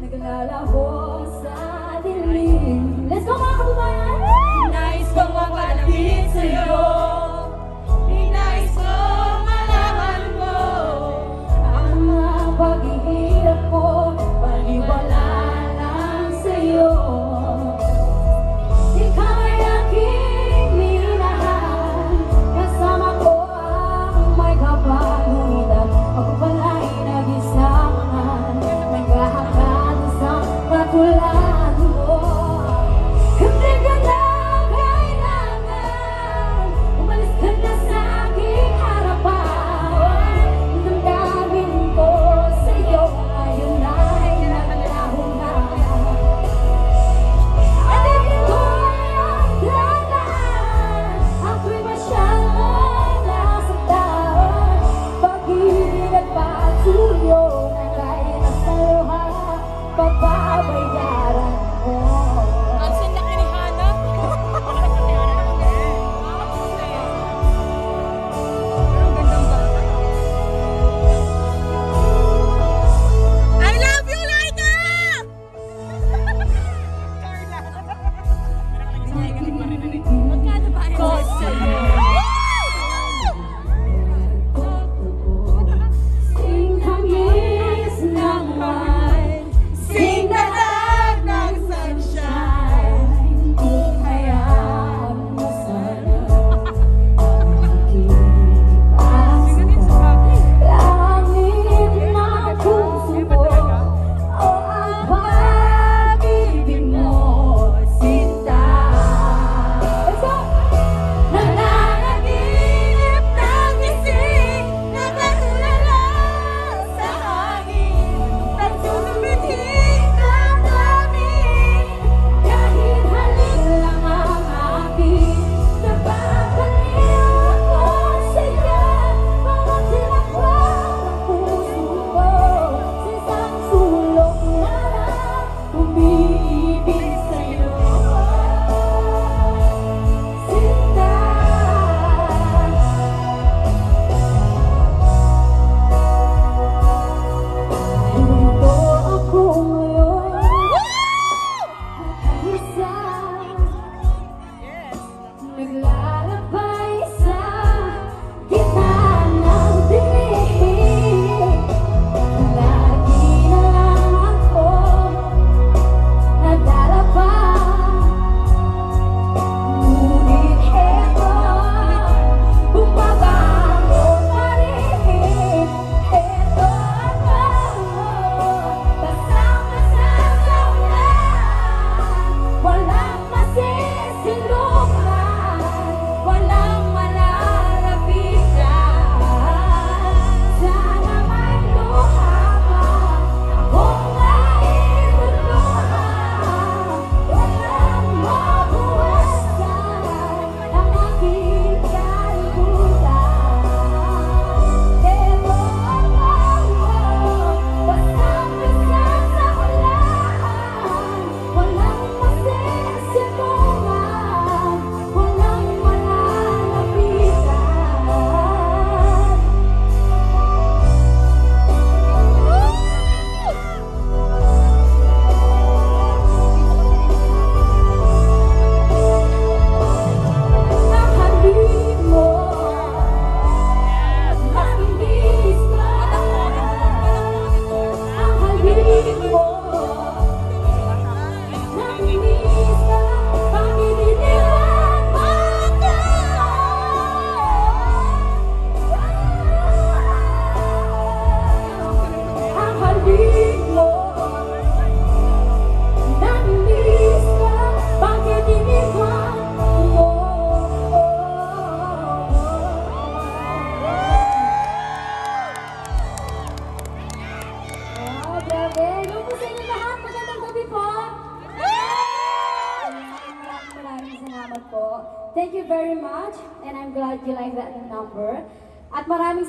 Nagalala ko sa dilim. Let's go mga kababayan! Nais kong mapalapit sa'yo. Nais kong malaman mo. Ang mga paghihirap ko Paniwala lang sa'yo. Ikaw ay aking minahal. Kasama ko ang may kapangunan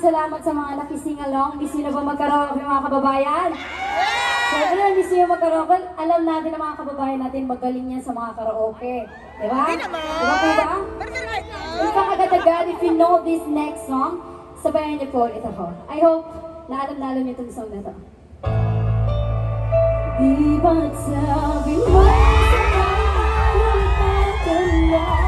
salamat sa mga nakising-along. Miss nyo na ba magkaraoke mga kababayan? So ayun, miss nyo magkaraoke. Alam natin ang mga kababayan natin, magaling yan sa mga karaoke. Diba? Hindi diba, naman! Diba po ba? Ika agad-agad, if you know this next song, sabayan niyo po ulit ako. I hope na alam na alam niyo itong song na to. Di ba't sabi mo sa alam ka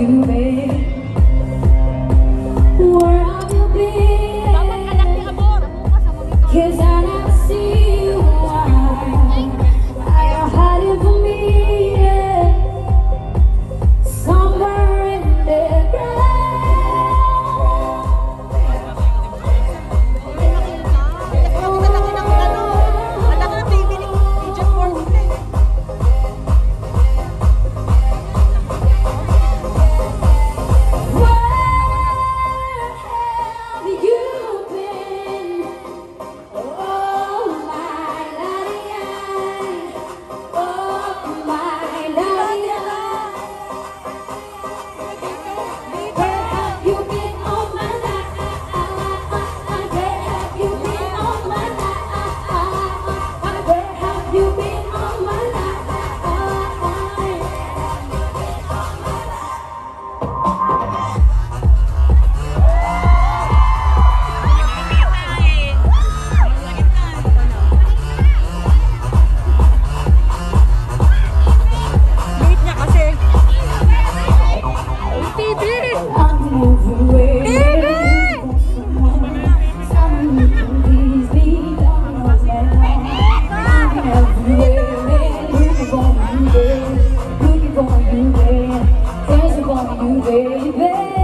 you, babe. baby